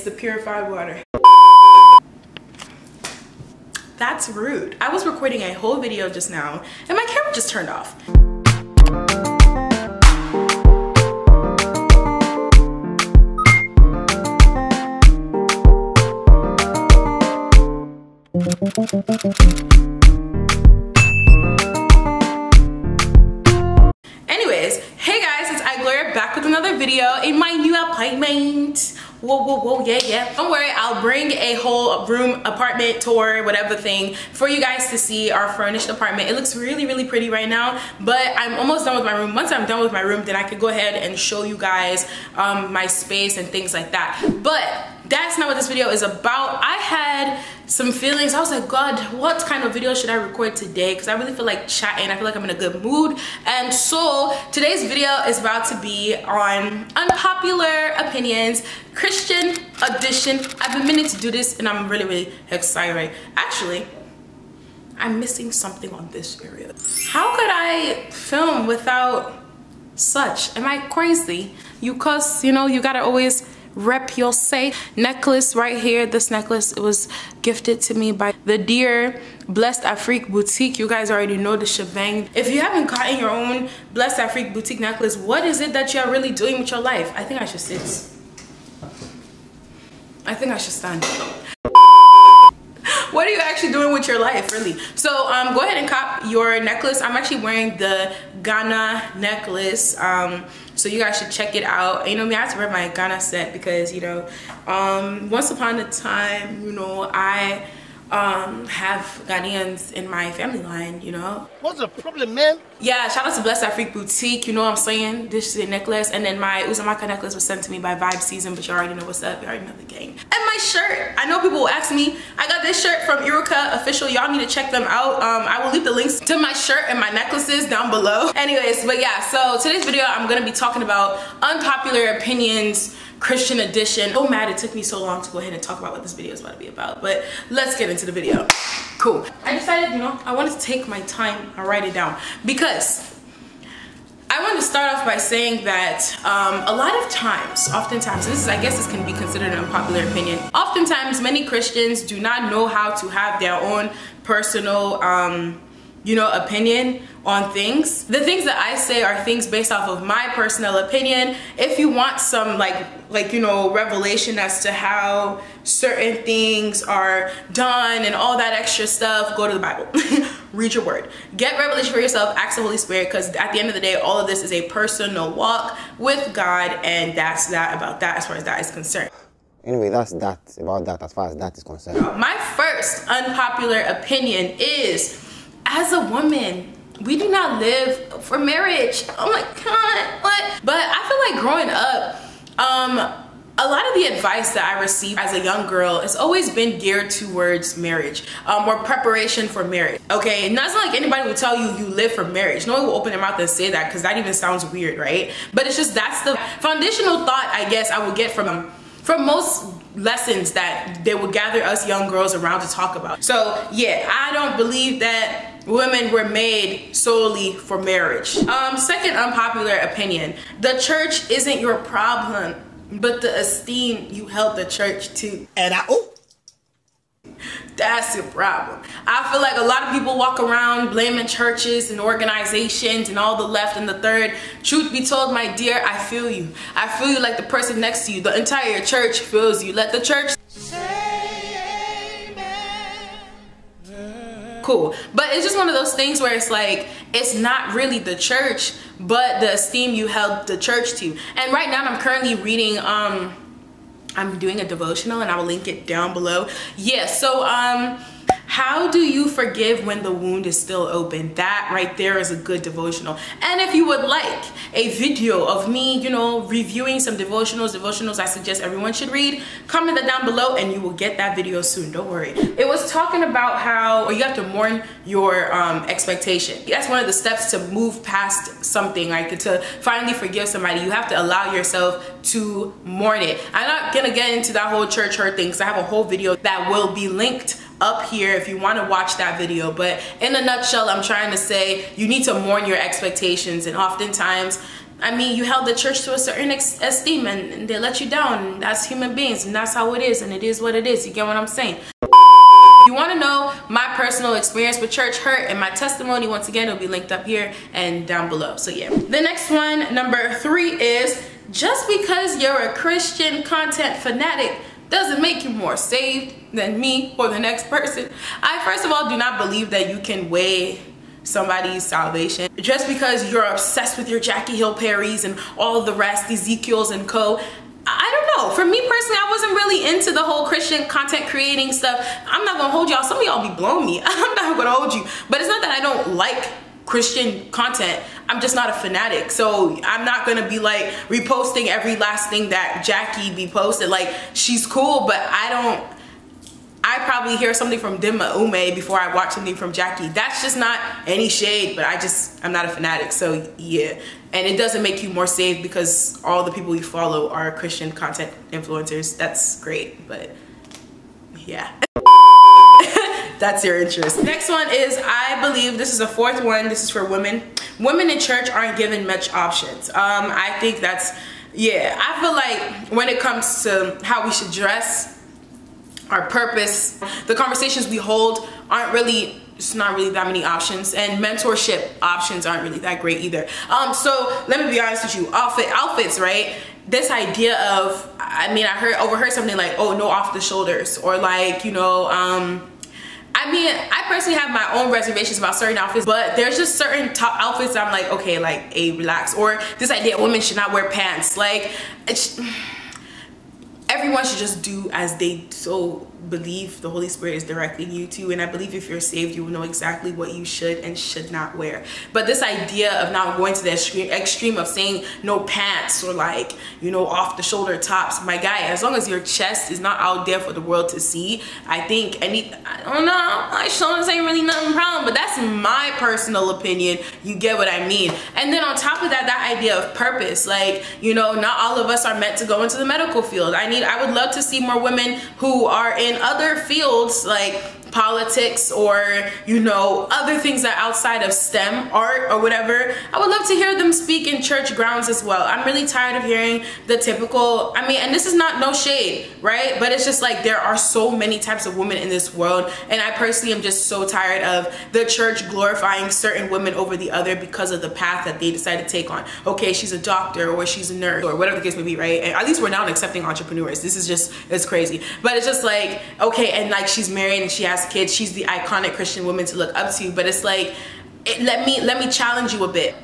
the purified water. That's rude. I was recording a whole video just now and my camera just turned off. Anyways, hey guys, it's iGloria back with another video in my new apartment. Whoa, whoa, whoa, yeah, yeah. Don't worry, I'll bring a whole room, apartment tour, whatever thing for you guys to see our furnished apartment. It looks really, really pretty right now, but I'm almost done with my room. Once I'm done with my room, then I could go ahead and show you guys um, my space and things like that. But that's not what this video is about. I had some feelings. I was like, God, what kind of video should I record today? Because I really feel like chatting. I feel like I'm in a good mood. And so today's video is about to be on unpopular opinions, Christian edition. I've been meaning to do this and I'm really, really excited. Actually, I'm missing something on this area. How could I film without such? Am I crazy? You cuss, you know, you gotta always rep your say. Necklace right here this necklace it was gifted to me by the dear blessed afrique boutique. You guys already know the shebang. If you haven't gotten your own blessed afrique boutique necklace what is it that you're really doing with your life? I think i should sit. I think i should stand what are you actually doing with your life really? So um, go ahead and cop your necklace. I'm actually wearing the ghana necklace um, so you guys should check it out. You know me i have to wear my ghana set because you know um, once upon a time you know i um, have Ghanaians in my family line, you know. What's the problem, man? Yeah, shout out to Blessed Afrique Boutique, you know what I'm saying? This is a necklace, and then my Uzumaki necklace was sent to me by Vibe Season, but you already know what's up, you already know the game. And my shirt, I know people will ask me, I got this shirt from Iruka Official, y'all need to check them out. Um, I will leave the links to my shirt and my necklaces down below. Anyways, but yeah, so today's video, I'm gonna be talking about unpopular opinions Christian edition. So mad it took me so long to go ahead and talk about what this video is about to be about, but let's get into the video. Cool. I decided, you know, I wanted to take my time and write it down because I want to start off by saying that um, a lot of times, oftentimes, this is, I guess this can be considered an unpopular opinion. Oftentimes, many Christians do not know how to have their own personal, um, you know, opinion on things. The things that I say are things based off of my personal opinion. If you want some like, like, you know, revelation as to how certain things are done and all that extra stuff, go to the Bible. Read your word. Get revelation for yourself, ask the Holy Spirit, because at the end of the day, all of this is a personal walk with God, and that's that about that as far as that is concerned. Anyway, that's that about that as far as that is concerned. My first unpopular opinion is as a woman, we do not live for marriage. Oh my God, what? But I feel like growing up, um, a lot of the advice that I received as a young girl has always been geared towards marriage um, or preparation for marriage. Okay, and that's not like anybody will tell you you live for marriage. No one will open their mouth and say that because that even sounds weird, right? But it's just that's the foundational thought I guess I would get from them. from most lessons that they would gather us young girls around to talk about. So yeah, I don't believe that women were made solely for marriage. Um, second unpopular opinion, the church isn't your problem, but the esteem you held the church to. And I, oh. That's your problem. I feel like a lot of people walk around blaming churches and organizations and all the left and the third. Truth be told, my dear, I feel you. I feel you like the person next to you. The entire church feels you. Let the church cool. But it's just one of those things where it's like, it's not really the church, but the esteem you held the church to. And right now I'm currently reading, um, I'm doing a devotional and I will link it down below. Yeah, so um, how do you forgive when the wound is still open? That right there is a good devotional. And if you would like a video of me, you know, reviewing some devotionals, devotionals I suggest everyone should read, comment that down below and you will get that video soon. Don't worry. It was talking about how you have to mourn your um, expectation. That's one of the steps to move past something, like to finally forgive somebody. You have to allow yourself to mourn it. I'm not gonna get into that whole church hurt thing because I have a whole video that will be linked up here if you want to watch that video but in a nutshell I'm trying to say you need to mourn your expectations and oftentimes I mean, you held the church to a certain esteem and, they let you down. That's human beings and that's how it is and it is what it is. You get what I'm saying? you want to know my personal experience with church hurt and my testimony, once again, it'll be linked up here and down below. So yeah. The next one, number three is just because you're a Christian content fanatic doesn't make you more saved than me or the next person. I first of all do not believe that you can weigh somebody's salvation just because you're obsessed with your Jackie Hill Perrys and all the rest, Ezekiel's and co. I don't know. For me personally, I wasn't really into the whole Christian content creating stuff. I'm not gonna hold y'all. Some of y'all be blowing me. I'm not gonna hold you. But it's not that I don't like Christian content. I'm just not a fanatic. So I'm not gonna be like reposting every last thing that Jackie be posted. Like she's cool, but I don't I probably hear something from Dimma Umeh before I watch something from Jackie. That's just not any shade, but I just, I'm not a fanatic, so yeah. And it doesn't make you more saved because all the people you follow are Christian content influencers. That's great, but yeah. That's your interest. Next one is, I believe this is a fourth one, this is for women. Women in church aren't given much options. Um, I think that's, yeah, I feel like when it comes to how we should dress, our purpose, the conversations we hold aren't really it's not really that many options and mentorship options aren't really that great either um so let me be honest with you outfit outfits right this idea of i mean i heard overheard something like oh no off the shoulders or like you know um I mean, I personally have my own reservations about certain outfits, but there's just certain top outfits I'm like, okay, like, a relax. Or this idea women should not wear pants. Like, everyone should just do as they so believe the Holy Spirit is directing you to. And I believe if you're saved, you will know exactly what you should and should not wear. But this idea of now going to the extreme, extreme of saying no pants or like, you know, off the shoulder tops, my guy, as long as your chest is not out there for the world to see, I think any, I don't know, my shoulders ain't really nothing problem, but that's my personal opinion. You get what I mean. And then on top of that, that idea of purpose, like, you know, not all of us are meant to go into the medical field. I need, I would love to see more women who are in in other fields like politics or you know other things that outside of STEM art or whatever I would love to hear them speak in church grounds as well. I'm really tired of hearing the typical I mean and this is not no shade right? But it's just like there are so many types of women in this world and I personally am just so tired of the church glorifying certain women over the other because of the path that they decide to take on. Okay she's a doctor or she's a nurse or whatever the case may be right? And at least we're now accepting entrepreneurs. This is just it's crazy. But it's just like okay and like she's married and she has kids she's the iconic christian woman to look up to but it's like it, let me let me challenge you a bit.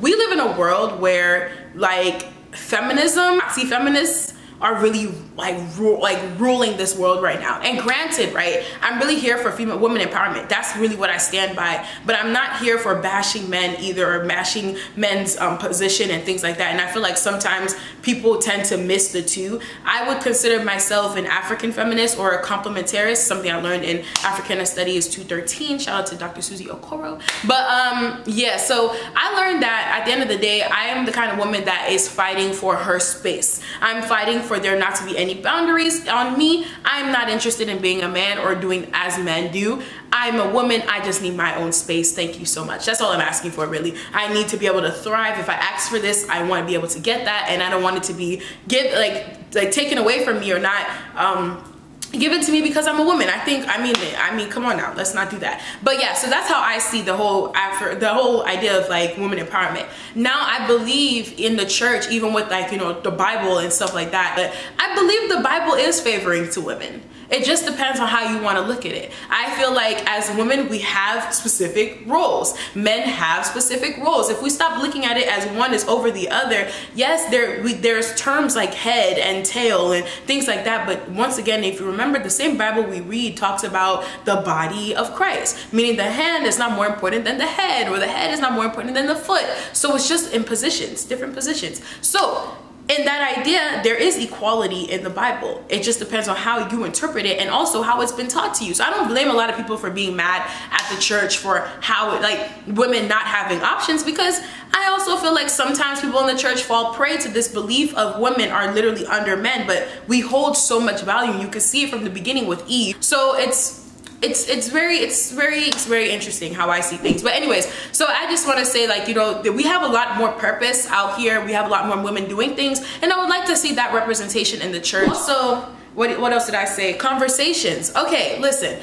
We live in a world where like feminism see feminists are really like like ruling this world right now. And granted right i'm really here for female women empowerment. That's really what i stand by. But i'm not here for bashing men either or bashing men's um, position and things like that. And i feel like sometimes people tend to miss the two. I would consider myself an african feminist or a complementarist something i learned in africana studies 213 shout out to dr susie okoro. But um yeah so i learned that at the end of the day i am the kind of woman that is fighting for her space. I'm fighting for there not to be any boundaries on me. I'm not interested in being a man or doing as men do. I'm a woman, I just need my own space. Thank you so much. That's all I'm asking for really. I need to be able to thrive. If I ask for this, I want to be able to get that and I don't want it to be give like like taken away from me or not um given to me because I'm a woman. I think, I mean, it. I mean, come on now, let's not do that. But yeah, so that's how I see the whole after the whole idea of like woman empowerment. Now I believe in the church, even with like, you know, the Bible and stuff like that, but I believe the Bible is favoring to women. It just depends on how you want to look at it. I feel like as women, we have specific roles. Men have specific roles. If we stop looking at it as one is over the other, yes, there we, there's terms like head and tail and things like that. But once again, if you remember, the same Bible we read talks about the body of Christ, meaning the hand is not more important than the head, or the head is not more important than the foot. So it's just in positions, different positions. So in that idea, there is equality in the Bible. It just depends on how you interpret it and also how it's been taught to you. So I don't blame a lot of people for being mad at the church for how like women not having options because I also feel like sometimes people in the church fall prey to this belief of women are literally under men, but we hold so much value. You can see it from the beginning with Eve. So it's it's it's very it's very it's very interesting how I see things. But anyways, so I just want to say like you know we have a lot more purpose out here. We have a lot more women doing things, and I would like to see that representation in the church. Also, what what else did I say? Conversations. Okay, listen.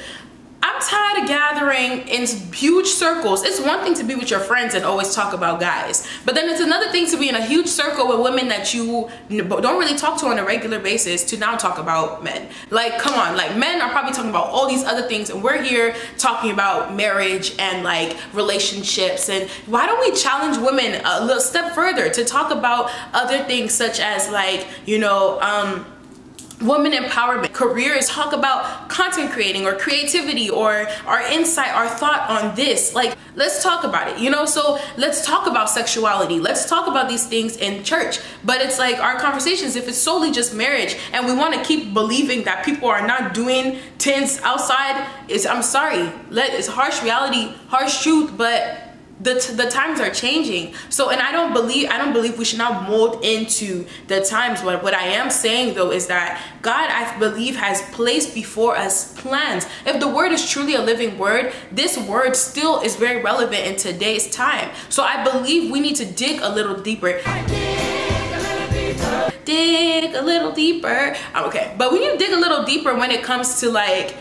I'm tired of gathering in huge circles. It's one thing to be with your friends and always talk about guys, but then it's another thing to be in a huge circle with women that you don't really talk to on a regular basis to now talk about men. Like, come on, like men are probably talking about all these other things and we're here talking about marriage and like relationships and why don't we challenge women a little step further to talk about other things such as like, you know, um, woman empowerment. Careers talk about content creating or creativity or our insight our thought on this. Like let's talk about it you know? So let's talk about sexuality. Let's talk about these things in church. But it's like our conversations if it's solely just marriage and we want to keep believing that people are not doing tins outside it's i'm sorry let it's harsh reality harsh truth but the, the times are changing. So and i don't believe i don't believe we should not mold into the times. But what i am saying though is that god i believe has placed before us plans. If the word is truly a living word this word still is very relevant in today's time. So i believe we need to dig a little deeper. Dig a little deeper. Um, okay but we need to dig a little deeper when it comes to like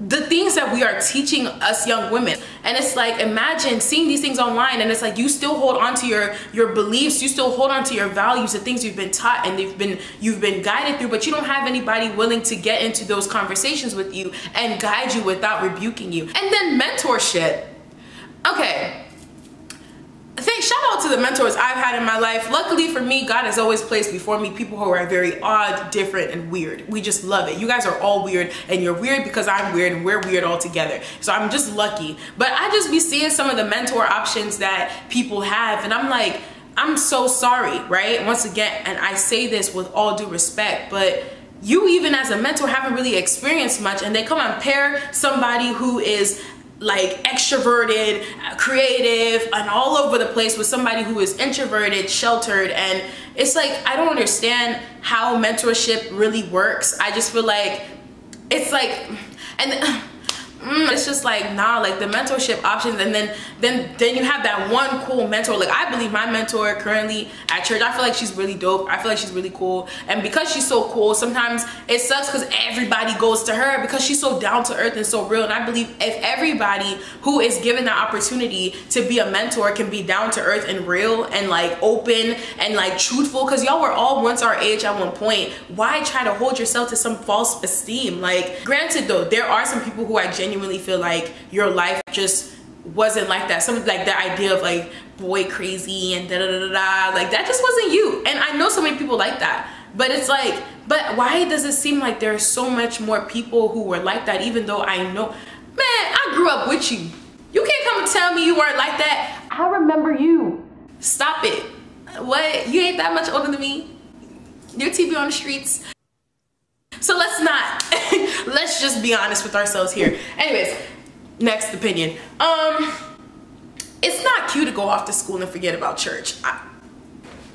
the things that we are teaching us young women. And it's like imagine seeing these things online and it's like you still hold on to your your beliefs you still hold on to your values the things you've been taught and they've been you've been guided through but you don't have anybody willing to get into those conversations with you and guide you without rebuking you. And then mentorship. Okay Thanks, shout out to the mentors I've had in my life. Luckily for me, God has always placed before me people who are very odd, different, and weird. We just love it. You guys are all weird, and you're weird because I'm weird, and we're weird all together. So I'm just lucky. But I just be seeing some of the mentor options that people have, and I'm like, I'm so sorry, right? Once again, and I say this with all due respect, but you even as a mentor haven't really experienced much and they come and pair somebody who is like extroverted, creative, and all over the place with somebody who is introverted, sheltered, and it's like I don't understand how mentorship really works. I just feel like it's like and mm, it's just like nah like the mentorship options and then then then you have that one cool mentor. Like i believe my mentor currently at church i feel like she's really dope. I feel like she's really cool. And because she's so cool sometimes it sucks because everybody goes to her because she's so down to earth and so real. And i believe if everybody who is given the opportunity to be a mentor can be down to earth and real and like open and like truthful because y'all were all once our age at one point. Why try to hold yourself to some false esteem? Like granted though there are some people who i genuinely genuinely feel like your life just wasn't like that. Something like the idea of like boy crazy and da da da da like that just wasn't you. And I know so many people like that. But it's like, but why does it seem like there's so much more people who were like that even though I know, man, I grew up with you. You can't come and tell me you weren't like that. I remember you. Stop it. What? You ain't that much older than me. Your TV on the streets. So let's not, let's just be honest with ourselves here. Anyways, next opinion. Um, it's not cute to go off to school and forget about church.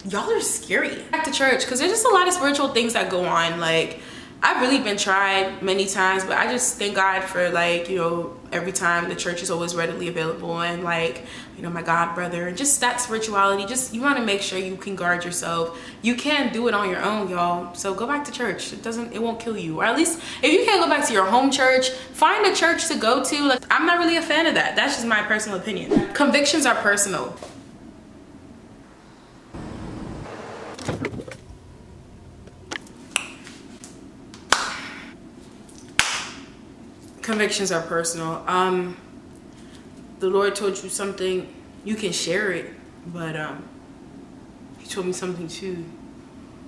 Y'all are scary. Back to church, because there's just a lot of spiritual things that go on. Like, I've really been tried many times, but I just thank God for like, you know, every time the church is always readily available and like, you know, my God brother and just that spirituality. Just you want to make sure you can guard yourself. You can do it on your own, y'all. So go back to church. It doesn't, it won't kill you. Or at least if you can't go back to your home church, find a church to go to. Like, I'm not really a fan of that. That's just my personal opinion. Convictions are personal. Convictions are personal. Um, the Lord told you something, you can share it, but um, he told me something too.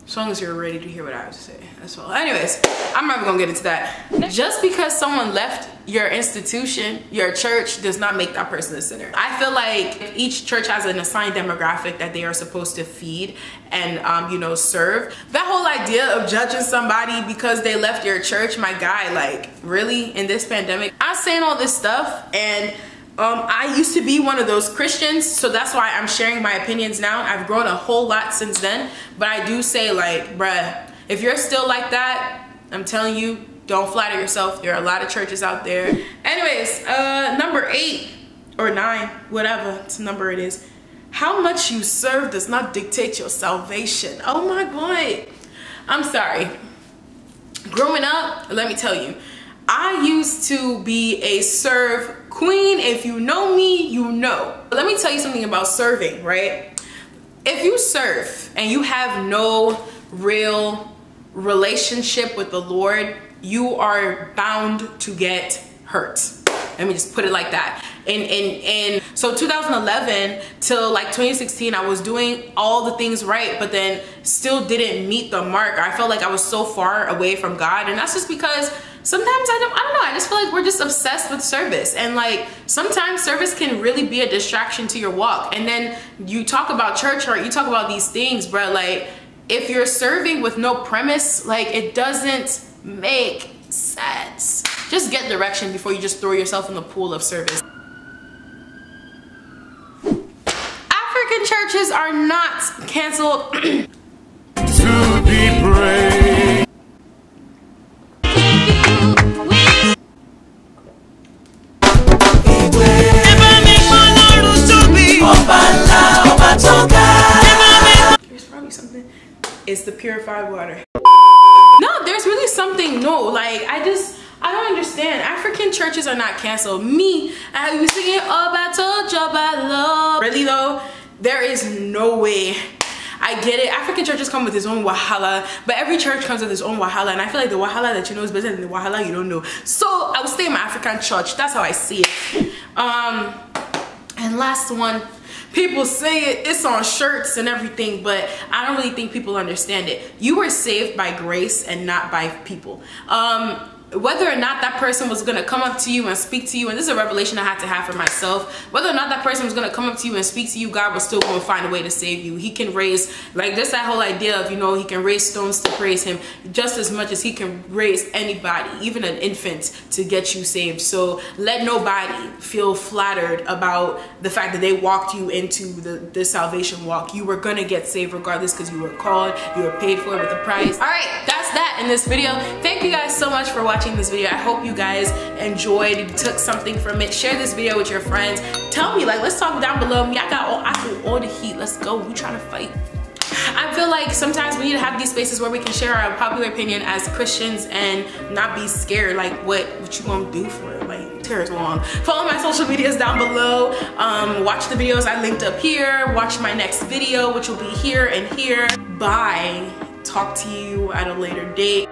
As long as you're ready to hear what I have to say, that's all. Anyways, I'm never gonna get into that. Just because someone left your institution, your church, does not make that person a sinner. I feel like each church has an assigned demographic that they are supposed to feed and, um, you know, serve. That whole idea of judging somebody because they left your church, my guy, like, really, in this pandemic? I'm saying all this stuff and um, I used to be one of those Christians, so that's why I'm sharing my opinions now. I've grown a whole lot since then, but I do say like, bruh, if you're still like that, I'm telling you, Don't flatter yourself. There are a lot of churches out there. Anyways, uh, number eight or nine, whatever number it is. How much you serve does not dictate your salvation. Oh my God. I'm sorry. Growing up, let me tell you, I used to be a serve queen. If you know me, you know. Let me tell you something about serving, right? If you serve and you have no real relationship with the Lord, you are bound to get hurt. Let me just put it like that. And, and, and so 2011 till like 2016, I was doing all the things right, but then still didn't meet the mark. I felt like I was so far away from God. And that's just because sometimes I don't, I don't know. I just feel like we're just obsessed with service. And like sometimes service can really be a distraction to your walk. And then you talk about church or you talk about these things, bro. Like if you're serving with no premise, like it doesn't make sense. Just get direction before you just throw yourself in the pool of service. African churches are not canceled. to be brave. It's the purified water. No, there's really something no. Like I just I don't understand. African churches are not canceled. Me, I was singing oh I told you about love. Really though, there is no way. I get it. African churches come with its own wahala, but every church comes with its own wahala, and I feel like the wahala that you know is better than the wahala you don't know. So I will stay in my African church. That's how I see it. Um, and last one, people say it, it's on shirts and everything, but I don't really think people understand it. You were saved by grace and not by people. Um, whether or not that person was going to come up to you and speak to you and this is a revelation i had to have for myself whether or not that person was going to come up to you and speak to you god was still going to find a way to save you. He can raise like just that whole idea of you know he can raise stones to praise him just as much as he can raise anybody even an infant to get you saved. So let nobody feel flattered about the fact that they walked you into the, the salvation walk. You were going to get saved regardless because you were called you were paid for it with a price. All right that's that in this video. Thank you guys so much for watching watching this video. I hope you guys enjoyed, took something from it. Share this video with your friends. Tell me, like, let's talk down below. Me, I got all, I feel all the heat. Let's go. We trying to fight. I feel like sometimes we need to have these spaces where we can share our popular opinion as Christians and not be scared like what, what you gonna do for it. Like Tara's long. Follow my social medias down below. Um, watch the videos I linked up here. Watch my next video, which will be here and here. Bye. Talk to you at a later date.